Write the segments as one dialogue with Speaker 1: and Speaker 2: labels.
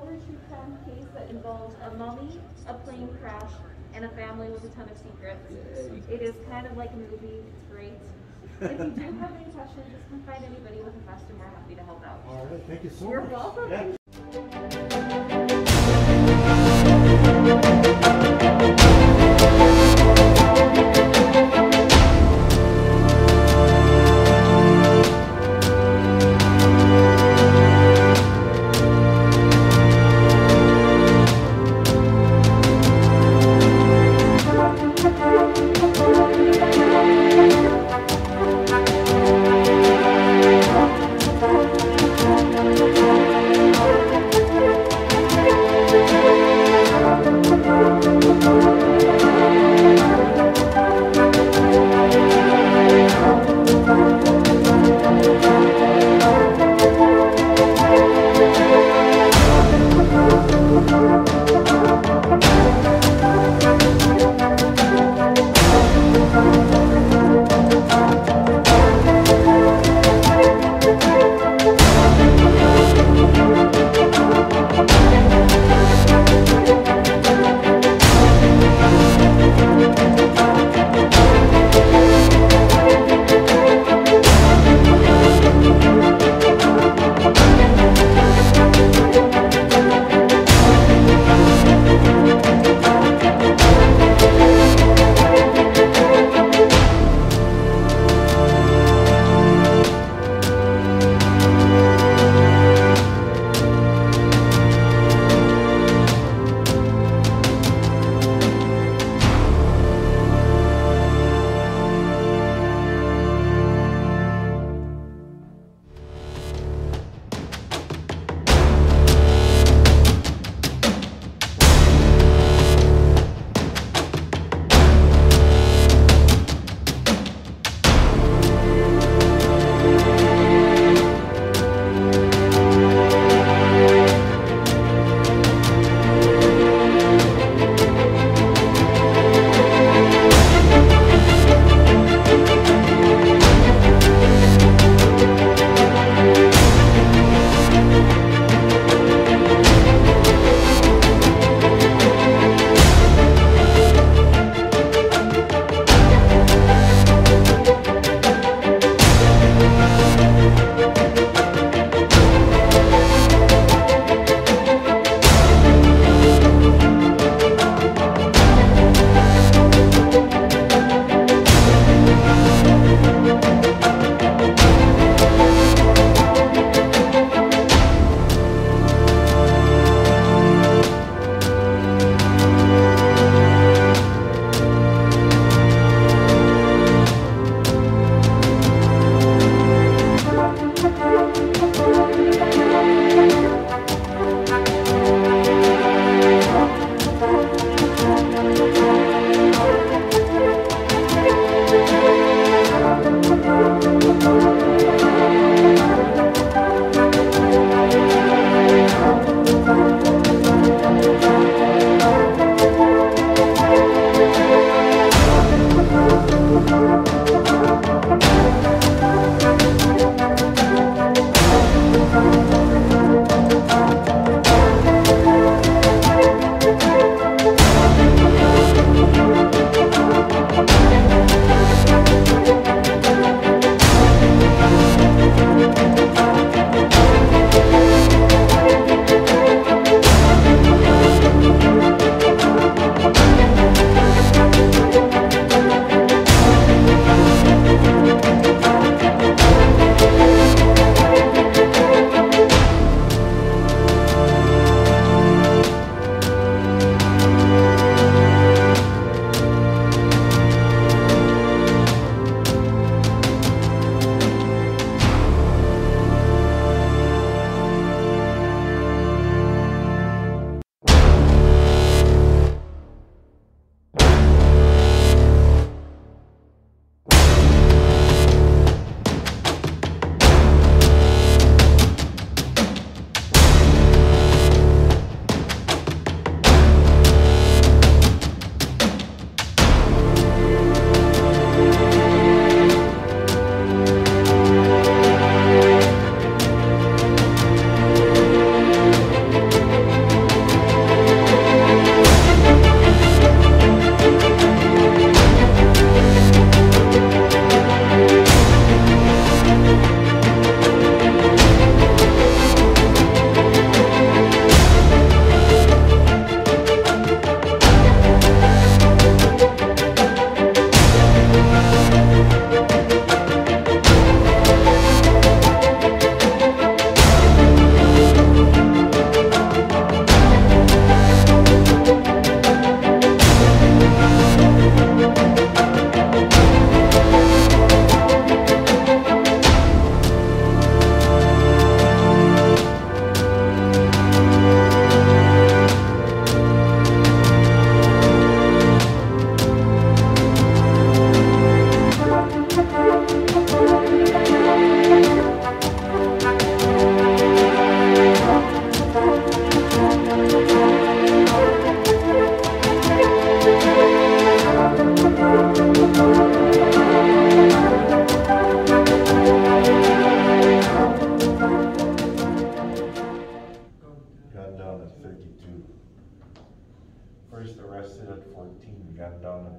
Speaker 1: thriller true crime case that involves a mummy, a plane crash, and a family with a ton of secrets. It is kind of like a movie. It's great. If you do have any questions, just come find anybody with a question. We're happy to help out.
Speaker 2: All right, thank you so
Speaker 1: You're
Speaker 2: much.
Speaker 1: welcome.
Speaker 2: Yeah.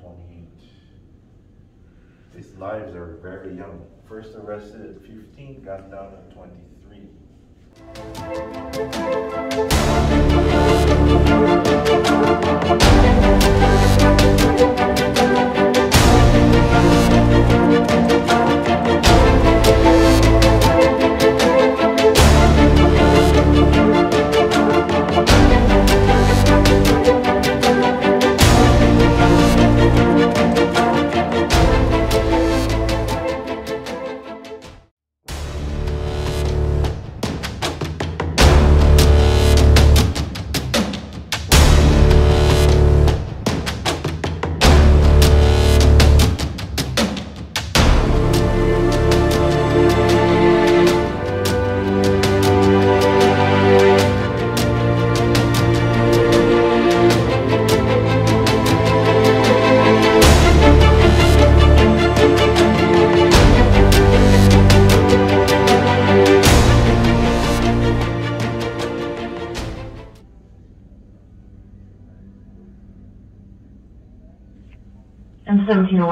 Speaker 3: 28. These lives are very young. First arrested at 15, got down at
Speaker 4: 23.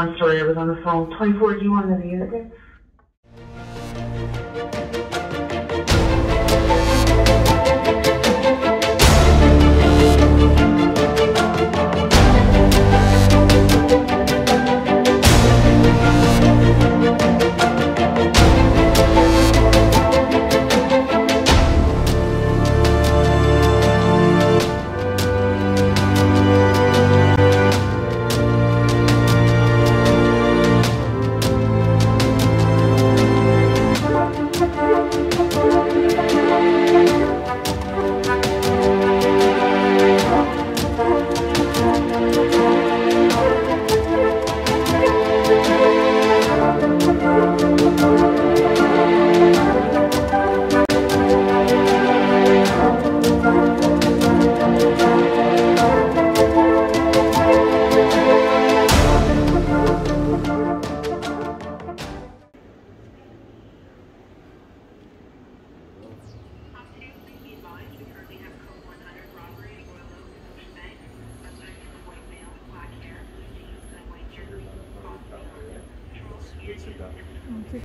Speaker 4: One, sorry, I was on the phone. Twenty-four, do you want
Speaker 5: 있습니다. 음, 그-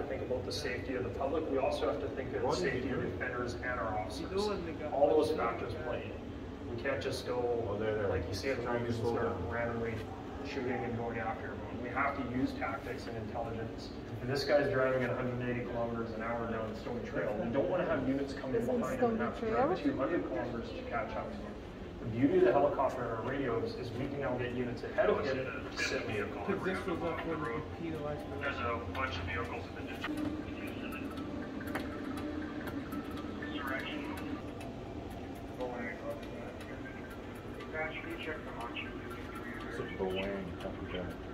Speaker 5: to think about the safety of the public, we also have to think of the safety of defenders and our officers. All those factors play in. We can't just go, like you see at the movies, and start randomly shooting and going after everyone. We have to use tactics and intelligence. If this guy's driving at 180 kilometers an hour down the Stoney Trail, we don't want to have units coming behind him and have to drive 200 kilometers to catch up to him. The beauty of the helicopter and our radios is we can now get units ahead of him to sit vehicle.
Speaker 2: Because this was up when we penalized for that.
Speaker 5: There's a bunch of vehicles in the ditch.
Speaker 3: It's a Boeing,